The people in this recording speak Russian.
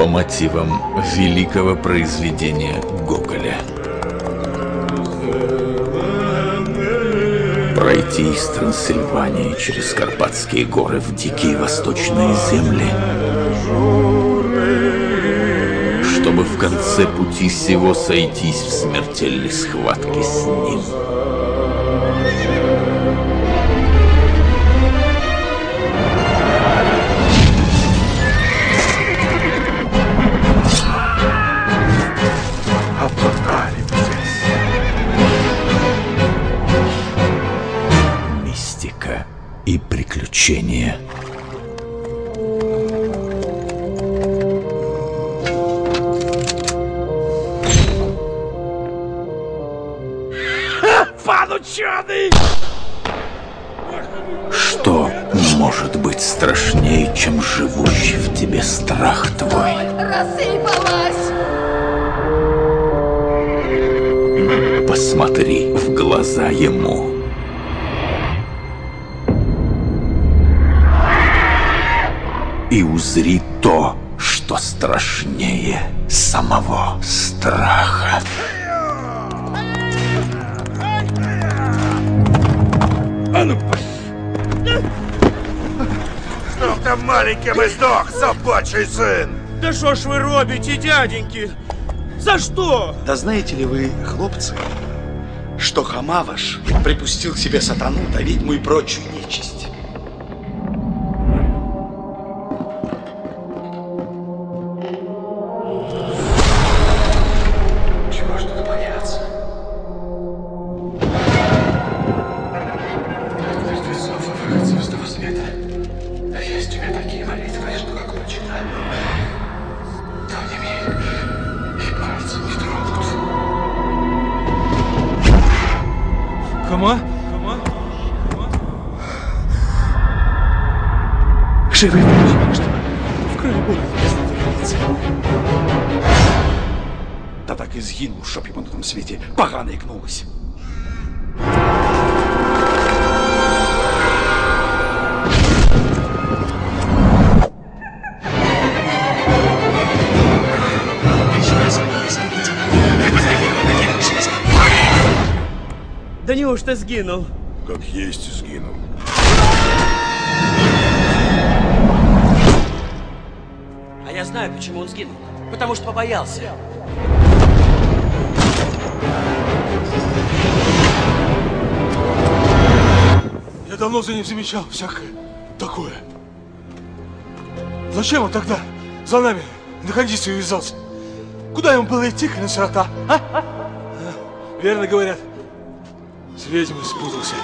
по мотивам великого произведения Гоголя. Пройти из Трансильвании через Карпатские горы в дикие восточные земли, чтобы в конце пути сего сойтись в смертельной схватке с ним. Пан ученый! Что может быть страшнее, чем живущий в тебе страх твой? Рассыпалась! Посмотри в глаза ему. И узри то, что страшнее самого страха. А ну, Чтоб там маленьким и сдох, собачий сын! Да що ж ви робите, дяденьки? За что? Да знаете ли вы, хлопцы, что Хама ваш припустил к себе сатану, да ведьму и прочую нечисть? Кама? Живы вы, что в краю боли Та так і згинув, щоб йому на тому світі погано ікнулось. Да неужто сгинул? Как есть сгинул. А я знаю, почему он сгинул. Потому что побоялся. Я давно за ним замечал всякое такое. Зачем он тогда за нами на кондицию вязался? Куда ему было идти, сирота? А? А? Верно говорят. С ведьмой спутался.